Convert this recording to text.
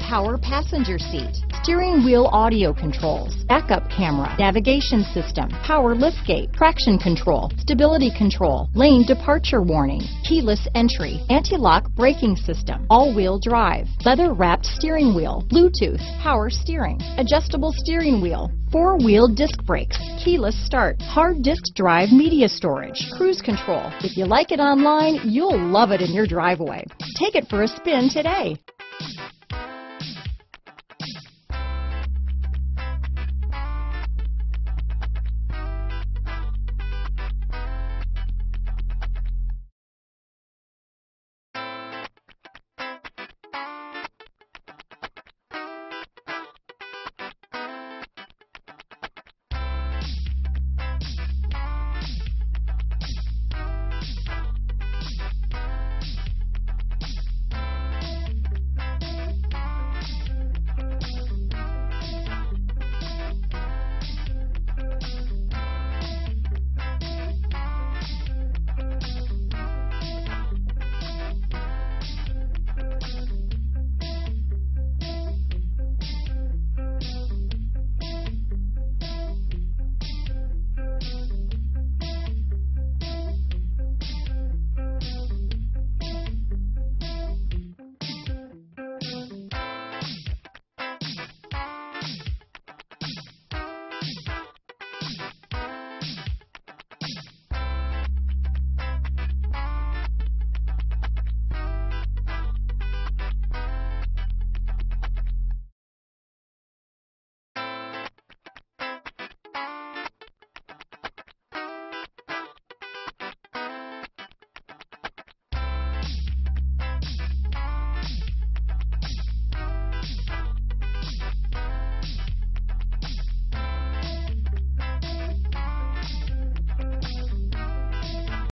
power passenger seat, steering wheel audio controls, backup camera, navigation system, power liftgate, traction control, stability control, lane departure warning, keyless entry, anti-lock braking system, all-wheel drive, leather wrapped steering wheel, Bluetooth, power steering, adjustable steering wheel, four-wheel disc brakes, keyless start, hard disk drive media storage, cruise control. If you like it online, you'll love it in your driveway. Take it for a spin today.